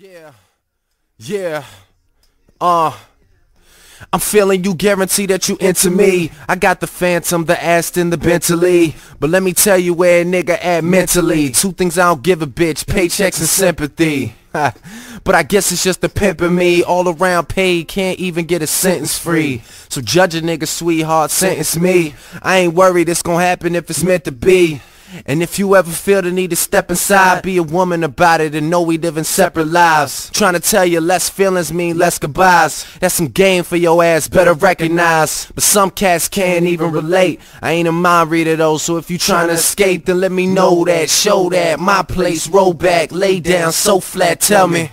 Yeah, yeah, uh, I'm feeling you guarantee that you into me. I got the Phantom, the Aston, the Bentley. But let me tell you where a nigga at mentally. Two things I don't give a bitch, paychecks and sympathy. But I guess it's just the pimp pimpin' me. All around paid, can't even get a sentence free. So judge a nigga sweetheart, sentence me. I ain't worried it's gonna happen if it's meant to be and if you ever feel the need to step inside, be a woman about it and know we live in separate lives. Trying to tell you less feelings mean less goodbyes. That's some game for your ass, better recognize. But some cats can't even relate. I ain't a mind reader though, so if you trying to escape, then let me know that. Show that. My place, roll back, lay down so flat, tell me.